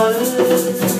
one